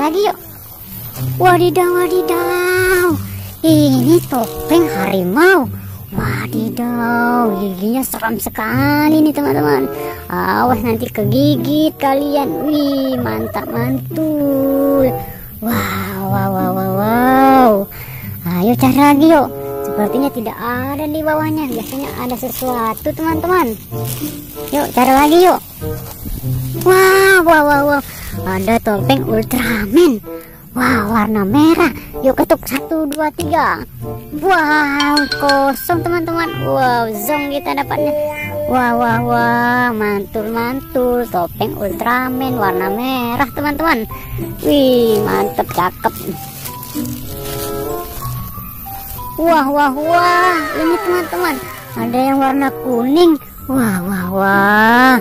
lagi yuk. Wadidaw, wadidaw. Ini topeng harimau. Wadidaw, giginya seram sekali nih teman-teman. Awas nanti kegigit kalian. Wih, mantap mantul. Wow, wow, wow, wow, wow. Ayo cari lagi yuk. Sepertinya tidak ada di bawahnya. Biasanya ada sesuatu teman-teman. Yuk cari lagi yuk. Wow, wow, wow, wow. Ada topeng Ultraman. Wow, warna merah. Yuk ketuk satu, dua, tiga. Wow, kosong teman-teman. Wow, zong kita dapatnya. Wah, wah, wah, mantul, mantul. Topeng Ultraman warna merah teman-teman. Wih, mantep, cakep. Wah, wah, wah. Ini teman-teman. Ada yang warna kuning. Wah, wah, wah.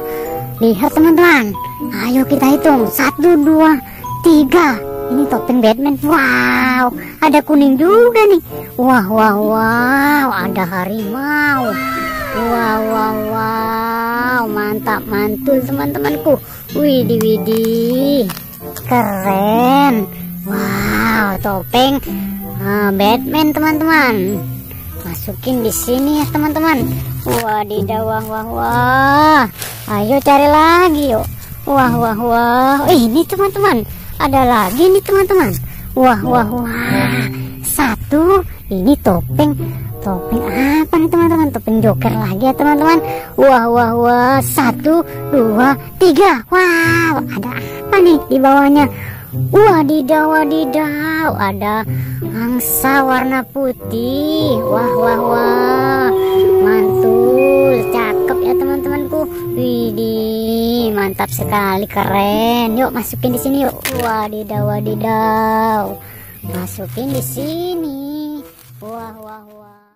Lihat teman-teman. Ayo kita hitung. Satu, dua, tiga. Ini topeng Batman. Wow. Ada kuning juga nih. Wah wah wow ada harimau. Wow wow wow mantap mantul teman-temanku. Widih widih. Keren. Wow topeng uh, Batman teman-teman. Masukin di sini ya teman-teman. Wadidaw wah wah wah. Ayo cari lagi yuk wah wah wah. Ini teman-teman. Ada lagi nih teman-teman. Wah wah wah. Satu. Ini topeng. Topeng apa nih teman-teman? Topeng joker lagi ya teman-teman. Wah wah wah. Satu dua tiga. Wow. Ada apa nih di bawahnya? Wadidaw wadidaw. Ada angsa warna putih. Wah wah wah. Mantul mantap sekali keren. Yuk masukin di sini yuk. Wadidaw wadidaw. Masukin di sini. Wah wah wah